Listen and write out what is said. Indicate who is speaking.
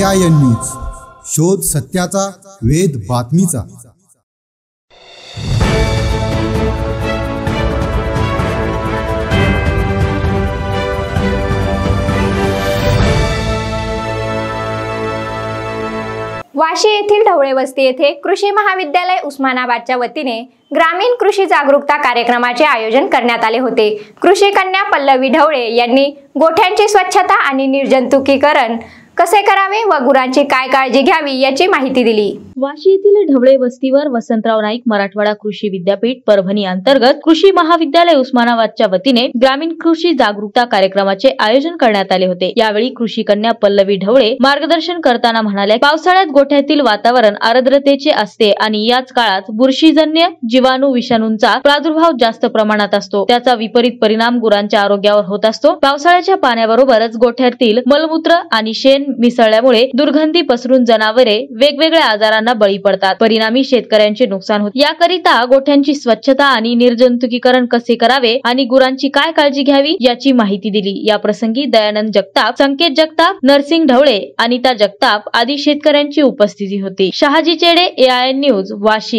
Speaker 1: ए news शोध सत्याचा वेध बातमीचा.
Speaker 2: वाशी येथील ढवळे वस्ती येथे कृषी महाविद्यालय उस्मानाबादच्या वतीने ग्रामीण कृषी जागरूकता कार्यक्रमाचे आयोजन करण्यात आले होते. कृषी कन्या पल्लवी ढवळे यांनी गोठ्यांची स्वच्छता आणि निर्जंतुकीकरण कसे करावे व गुरांची काय काळजी घ्यावी याची माहिती दिली.
Speaker 3: वाशी येथील ढवळे वस्तीवर वसंतराव नाईक मराठवाडा कृषी विद्यापीठ परभणी अंतर्गत कृषी महाविद्यालय उस्मानाबादच्या वतीने ग्रामीण कृषी जागरूकता कार्यक्रमाचे आयोजन करण्यात आले होते. यावेळी कृषी कन्या पल्लवी ढवळे मार्गदर्शन करताना म्हणाले पावसाळ्यात गोठ्यातील वातावरण आर्द्रतेचे असते आणि याच काळात बुरशीजन्य जीवाणू विषाणूंचा प्रादुर्भाव जास्त प्रमाणात असतो. त्याचा विपरीत परिणाम गुरांच्या आरोग्यावर होत असतो. पावसाळ्याच्या पाण्याबरोबरच गोठ्यातील मलमूत्र आणि शेण मिसळल्यामुळे दुर्गंधी पसरून जनावरे वेगवेगळ्या आजारांना बळी पडतात. परिणामी शेतकऱ्यांचे नुकसान होते याकरिता गोठ्यांची स्वच्छता आणि निर्जंतुकीकरण कसे करावे आणि गुरांची काय काळजी घ्यावी याची माहिती दिली. या प्रसंगी दयानंद जगताप संकेत जगताप नरसिंग ढवळे अनिता जगताप आदी शेतकऱ्यांची उपस्थिती होती. शहाजी चेडे एआयएन न्यूज वाशी.